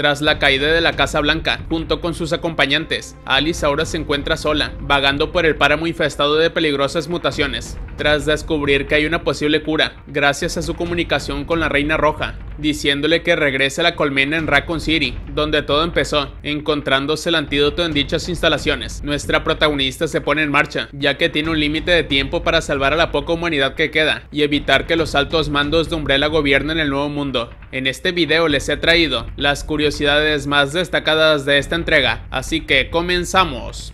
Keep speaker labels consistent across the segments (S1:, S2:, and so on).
S1: Tras la caída de la Casa Blanca, junto con sus acompañantes, Alice ahora se encuentra sola, vagando por el páramo infestado de peligrosas mutaciones. Tras descubrir que hay una posible cura, gracias a su comunicación con la Reina Roja, diciéndole que regrese a la colmena en Raccoon City, donde todo empezó, encontrándose el antídoto en dichas instalaciones. Nuestra protagonista se pone en marcha, ya que tiene un límite de tiempo para salvar a la poca humanidad que queda y evitar que los altos mandos de Umbrella gobiernen el nuevo mundo. En este video les he traído las curiosidades más destacadas de esta entrega, así que comenzamos.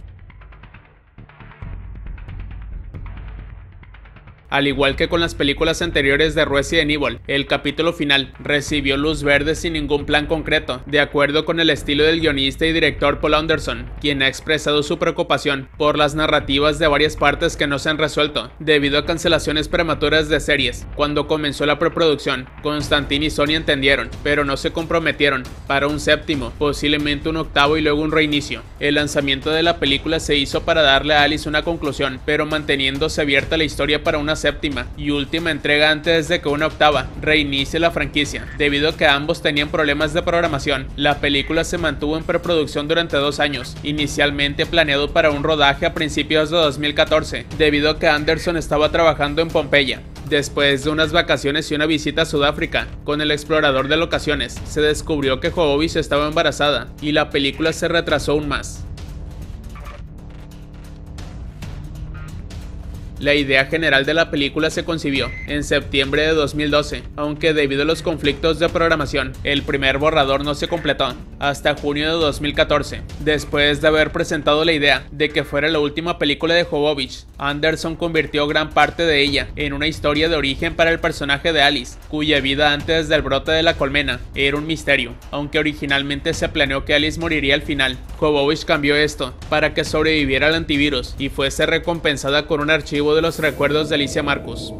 S1: Al igual que con las películas anteriores de Resident Evil, el capítulo final recibió luz verde sin ningún plan concreto, de acuerdo con el estilo del guionista y director Paul Anderson, quien ha expresado su preocupación por las narrativas de varias partes que no se han resuelto, debido a cancelaciones prematuras de series. Cuando comenzó la preproducción, Constantine y Sony entendieron, pero no se comprometieron para un séptimo, posiblemente un octavo y luego un reinicio. El lanzamiento de la película se hizo para darle a Alice una conclusión, pero manteniéndose abierta la historia para una séptima y última entrega antes de que una octava reinicie la franquicia. Debido a que ambos tenían problemas de programación, la película se mantuvo en preproducción durante dos años, inicialmente planeado para un rodaje a principios de 2014, debido a que Anderson estaba trabajando en Pompeya. Después de unas vacaciones y una visita a Sudáfrica con el explorador de locaciones, se descubrió que Jovovich estaba embarazada y la película se retrasó aún más. La idea general de la película se concibió en septiembre de 2012, aunque debido a los conflictos de programación, el primer borrador no se completó hasta junio de 2014. Después de haber presentado la idea de que fuera la última película de Jovovich, Anderson convirtió gran parte de ella en una historia de origen para el personaje de Alice, cuya vida antes del brote de la colmena era un misterio. Aunque originalmente se planeó que Alice moriría al final, Jovovich cambió esto para que sobreviviera al antivirus y fuese recompensada con un archivo de los recuerdos de Alicia Marcus.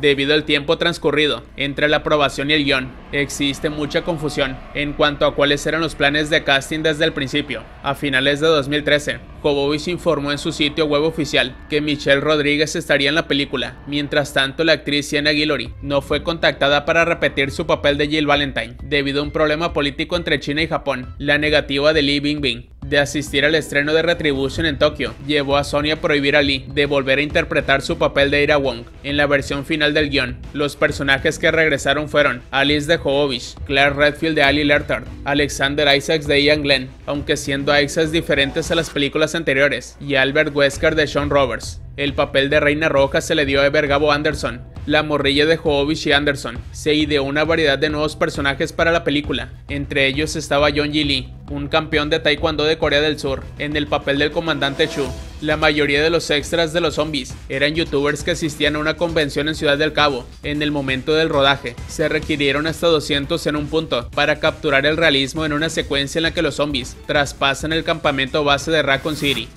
S1: Debido al tiempo transcurrido entre la aprobación y el guion, existe mucha confusión en cuanto a cuáles eran los planes de casting desde el principio. A finales de 2013, Jovovich informó en su sitio web oficial que Michelle Rodríguez estaría en la película. Mientras tanto, la actriz Sienna Guillory no fue contactada para repetir su papel de Jill Valentine debido a un problema político entre China y Japón. La negativa de Lee Bingbing de asistir al estreno de Retribution en Tokio llevó a Sony a prohibir a Lee de volver a interpretar su papel de Ira Wong. En la versión final del guion, los personajes que regresaron fueron Alice de Jovovich, Claire Redfield de Ali Lertard, Alexander Isaacs de Ian Glenn, aunque siendo Isaacs diferentes a las películas anteriores, y Albert Wesker de Sean Roberts. El papel de Reina Roja se le dio a Ever Gabo Anderson, la morrilla de Jovovich y Anderson. Se ideó una variedad de nuevos personajes para la película. Entre ellos estaba John Ji Lee, un campeón de taekwondo de Corea del Sur, en el papel del comandante Chu. La mayoría de los extras de los zombies eran youtubers que asistían a una convención en Ciudad del Cabo. En el momento del rodaje, se requirieron hasta 200 en un punto para capturar el realismo en una secuencia en la que los zombies traspasan el campamento base de Raccoon City.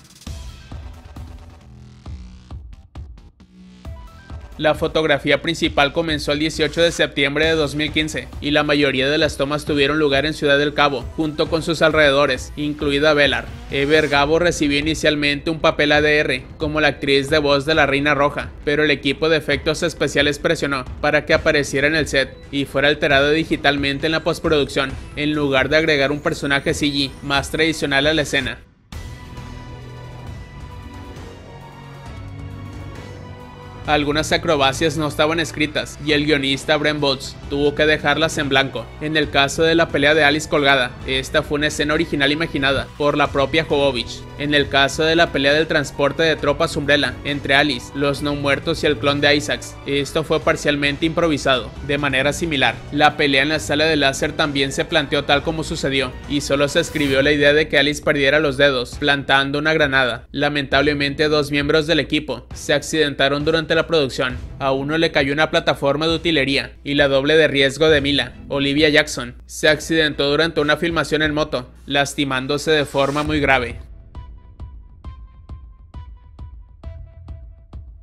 S1: La fotografía principal comenzó el 18 de septiembre de 2015 y la mayoría de las tomas tuvieron lugar en Ciudad del Cabo, junto con sus alrededores, incluida Velar. Ever Gabo recibió inicialmente un papel ADR como la actriz de voz de la Reina Roja, pero el equipo de efectos especiales presionó para que apareciera en el set y fuera alterado digitalmente en la postproducción, en lugar de agregar un personaje CG más tradicional a la escena. Algunas acrobacias no estaban escritas y el guionista Brent Botts tuvo que dejarlas en blanco. En el caso de la pelea de Alice colgada, esta fue una escena original imaginada por la propia Jovovich. En el caso de la pelea del transporte de tropas Umbrella entre Alice, los no muertos y el clon de Isaacs, esto fue parcialmente improvisado. De manera similar, la pelea en la sala de láser también se planteó tal como sucedió y solo se escribió la idea de que Alice perdiera los dedos plantando una granada. Lamentablemente dos miembros del equipo se accidentaron durante la producción. A uno le cayó una plataforma de utilería y la doble de riesgo de Mila, Olivia Jackson, se accidentó durante una filmación en moto, lastimándose de forma muy grave.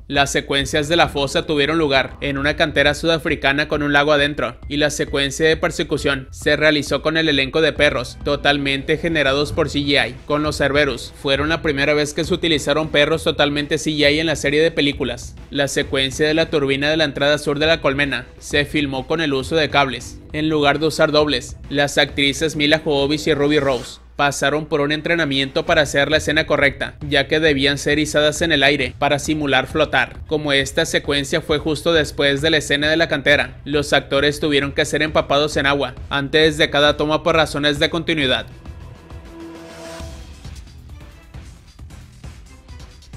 S1: Las secuencias de la fosa tuvieron lugar en una cantera sudafricana con un lago adentro, y la secuencia de persecución se realizó con el elenco de perros, totalmente generados por CGI. Con los Cerberus, fueron la primera vez que se utilizaron perros totalmente CGI en la serie de películas. La secuencia de la turbina de la entrada sur de la colmena se filmó con el uso de cables, en lugar de usar dobles. Las actrices Mila Jovovich y Ruby Rose pasaron por un entrenamiento para hacer la escena correcta, ya que debían ser izadas en el aire para simular flotar. Como esta secuencia fue justo después de la escena de la cantera, los actores tuvieron que ser empapados en agua antes de cada toma por razones de continuidad.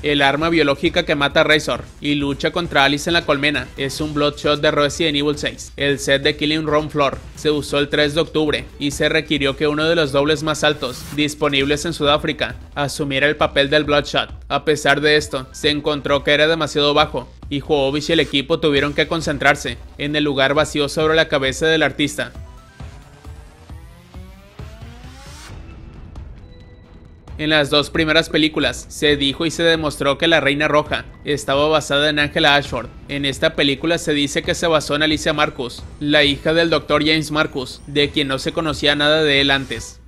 S1: El arma biológica que mata a Razor y lucha contra Alice en la colmena es un Bloodshot de Resident Evil 6. El set de Killing Room Floor se usó el 3 de octubre y se requirió que uno de los dobles más altos disponibles en Sudáfrica asumiera el papel del Bloodshot. A pesar de esto, se encontró que era demasiado bajo y Jovovich y el equipo tuvieron que concentrarse en el lugar vacío sobre la cabeza del artista. En las dos primeras películas se dijo y se demostró que la Reina Roja estaba basada en Angela Ashford. En esta película se dice que se basó en Alicia Marcus, la hija del Dr. James Marcus, de quien no se conocía nada de él antes.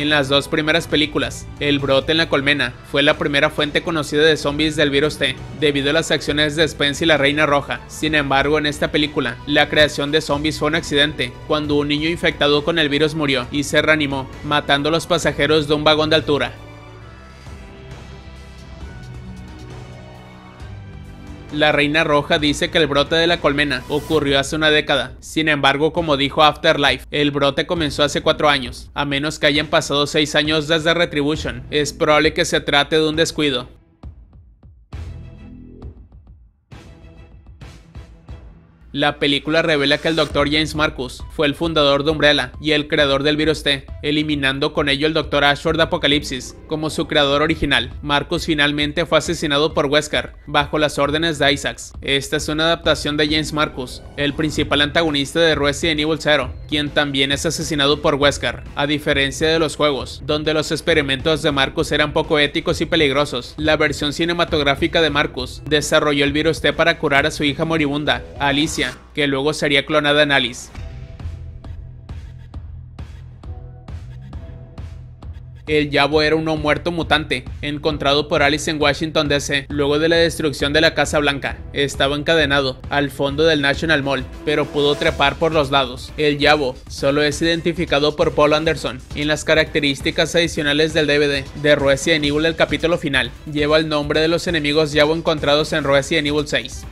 S1: En las dos primeras películas, el brote en la colmena fue la primera fuente conocida de zombies del virus T, debido a las acciones de Spence y la Reina Roja. Sin embargo, en esta película, la creación de zombies fue un accidente, cuando un niño infectado con el virus murió y se reanimó, matando a los pasajeros de un vagón de altura. La Reina Roja dice que el brote de la colmena ocurrió hace una década. Sin embargo, como dijo Afterlife, el brote comenzó hace 4 años. A menos que hayan pasado 6 años desde Retribution, es probable que se trate de un descuido. La película revela que el Dr. James Marcus fue el fundador de Umbrella y el creador del virus T, eliminando con ello el Dr. Ashford Apocalipsis como su creador original. Marcus finalmente fue asesinado por Wesker bajo las órdenes de Isaacs. Esta es una adaptación de James Marcus, el principal antagonista de Resident Evil 0, quien también es asesinado por Wesker. A diferencia de los juegos, donde los experimentos de Marcus eran poco éticos y peligrosos, la versión cinematográfica de Marcus desarrolló el virus T para curar a su hija moribunda, Alicia que luego sería clonada en Alice. El Yabo era un no muerto mutante, encontrado por Alice en Washington DC luego de la destrucción de la Casa Blanca. Estaba encadenado al fondo del National Mall, pero pudo trepar por los lados. El Yabo solo es identificado por Paul Anderson. En las características adicionales del DVD de Resident Evil el capítulo final, lleva el nombre de los enemigos Yabo encontrados en Resident Evil 6.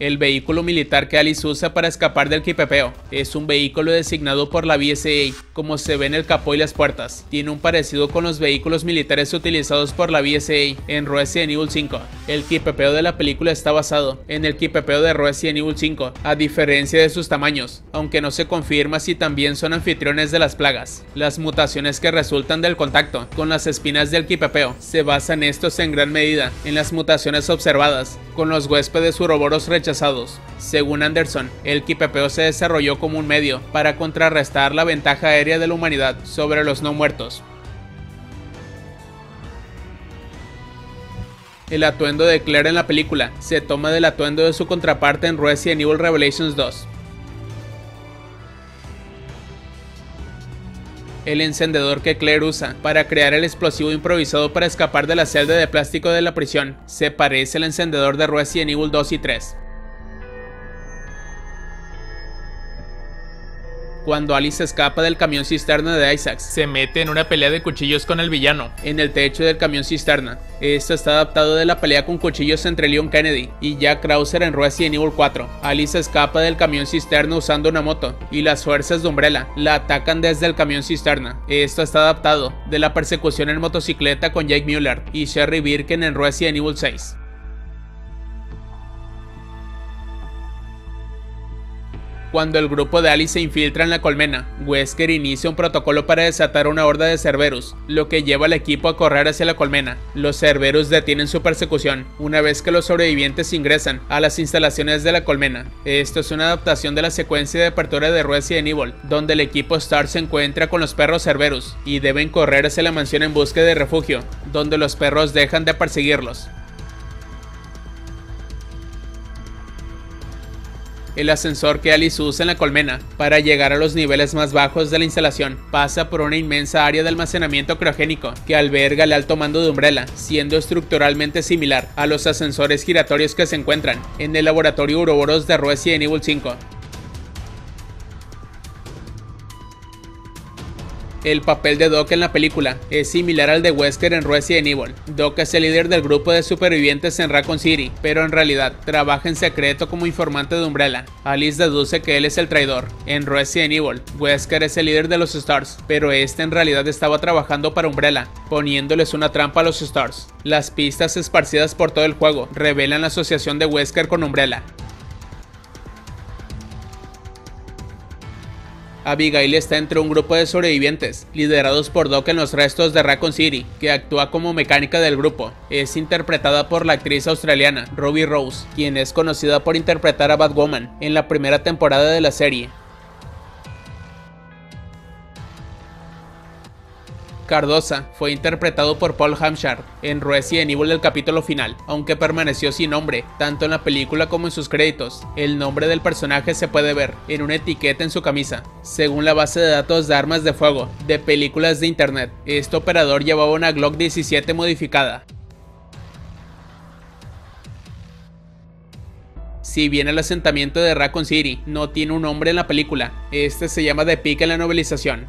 S1: El vehículo militar que Alice usa para escapar del kipepeo es un vehículo designado por la BSA, como se ve en el capó y las puertas. Tiene un parecido con los vehículos militares utilizados por la BSA en Resident Evil 5. El kipepeo de la película está basado en el kipepeo de Resident Evil 5, a diferencia de sus tamaños, aunque no se confirma si también son anfitriones de las plagas. Las mutaciones que resultan del contacto con las espinas del kipepeo se basan estos en gran medida en las mutaciones observadas con los huéspedes uroboros rechazados. Según Anderson, el kipepeo se desarrolló como un medio para contrarrestar la ventaja aérea de la humanidad sobre los no muertos. El atuendo de Claire en la película se toma del atuendo de su contraparte en Resident Evil Revelations 2. el encendedor que Claire usa para crear el explosivo improvisado para escapar de la celda de plástico de la prisión se parece al encendedor de Resident Evil 2 y 3. Cuando Alice escapa del camión cisterna de Isaacs, se mete en una pelea de cuchillos con el villano en el techo del camión cisterna. Esto está adaptado de la pelea con cuchillos entre Leon Kennedy y Jack Krauser en Resident Evil 4. Alice escapa del camión cisterna usando una moto y las fuerzas de Umbrella la atacan desde el camión cisterna. Esto está adaptado de la persecución en motocicleta con Jake Mueller y Sherry Birken en Resident Evil 6. Cuando el grupo de Alice se infiltra en la colmena, Wesker inicia un protocolo para desatar una horda de Cerberus, lo que lleva al equipo a correr hacia la colmena. Los Cerberus detienen su persecución una vez que los sobrevivientes ingresan a las instalaciones de la colmena. Esto es una adaptación de la secuencia de apertura de Resident Evil, donde el equipo Star se encuentra con los perros Cerberus y deben correr hacia la mansión en busca de refugio, donde los perros dejan de perseguirlos. El ascensor que Alice usa en la colmena para llegar a los niveles más bajos de la instalación pasa por una inmensa área de almacenamiento criogénico que alberga el alto mando de Umbrella, siendo estructuralmente similar a los ascensores giratorios que se encuentran en el laboratorio Ouroboros de Resident Evil 5. El papel de Doc en la película es similar al de Wesker en Resident Evil. Doc es el líder del grupo de supervivientes en Raccoon City, pero en realidad trabaja en secreto como informante de Umbrella. Alice deduce que él es el traidor. En Resident Evil, Wesker es el líder de los Stars, pero este en realidad estaba trabajando para Umbrella, poniéndoles una trampa a los Stars. Las pistas esparcidas por todo el juego revelan la asociación de Wesker con Umbrella, Abigail está entre un grupo de sobrevivientes, liderados por Doc en los restos de Raccoon City, que actúa como mecánica del grupo. Es interpretada por la actriz australiana Robbie Rose, quien es conocida por interpretar a Batwoman en la primera temporada de la serie. Cardosa fue interpretado por Paul Hampshire en Resident Evil del capítulo final, aunque permaneció sin nombre, tanto en la película como en sus créditos. El nombre del personaje se puede ver en una etiqueta en su camisa. Según la base de datos de armas de fuego de películas de internet, este operador llevaba una Glock 17 modificada. Si bien el asentamiento de Raccoon City no tiene un nombre en la película, este se llama The Peak en la novelización.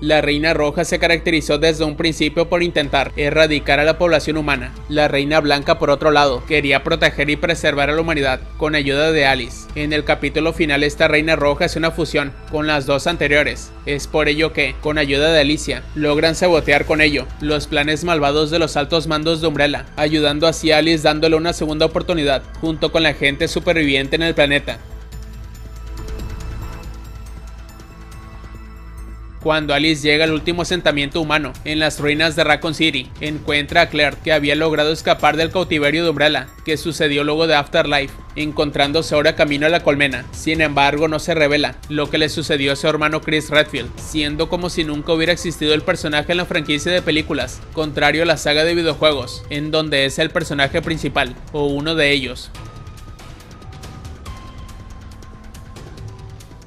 S1: La Reina Roja se caracterizó desde un principio por intentar erradicar a la población humana. La Reina Blanca, por otro lado, quería proteger y preservar a la humanidad con ayuda de Alice. En el capítulo final esta Reina Roja es una fusión con las dos anteriores. Es por ello que, con ayuda de Alicia, logran sabotear con ello los planes malvados de los altos mandos de Umbrella, ayudando así a Alice dándole una segunda oportunidad junto con la gente superviviente en el planeta. Cuando Alice llega al último asentamiento humano, en las ruinas de Raccoon City, encuentra a Claire que había logrado escapar del cautiverio de Umbrella, que sucedió luego de Afterlife, encontrándose ahora camino a la colmena. Sin embargo, no se revela lo que le sucedió a su hermano Chris Redfield, siendo como si nunca hubiera existido el personaje en la franquicia de películas, contrario a la saga de videojuegos, en donde es el personaje principal, o uno de ellos.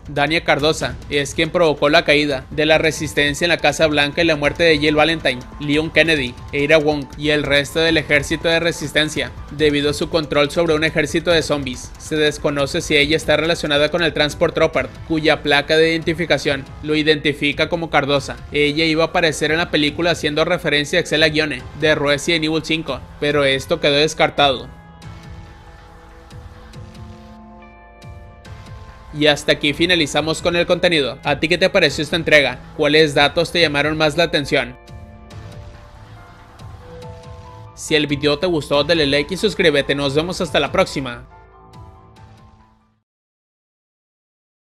S1: Dania Cardosa es quien provocó la caída de la resistencia en la Casa Blanca y la muerte de Jill Valentine, Leon Kennedy, Eira Wong y el resto del ejército de resistencia, debido a su control sobre un ejército de zombies. Se desconoce si ella está relacionada con el Transport Trooper, cuya placa de identificación lo identifica como Cardosa. Ella iba a aparecer en la película haciendo referencia a Excel Guione de Resident Evil 5, pero esto quedó descartado. Y hasta aquí finalizamos con el contenido. ¿A ti qué te pareció esta entrega? ¿Cuáles datos te llamaron más la atención? Si el video te gustó, dale like y suscríbete. Nos vemos hasta la próxima.